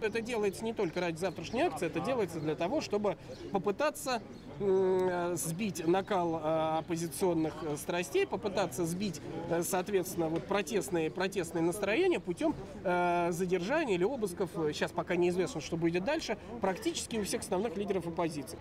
Это делается не только ради завтрашней акции, это делается для того, чтобы попытаться э, сбить накал э, оппозиционных э, страстей, попытаться сбить, соответственно, вот протестные, протестные настроения путем задержания или обысков, сейчас пока неизвестно, что будет дальше, практически у всех основных лидеров оппозиции.